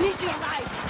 Need your life.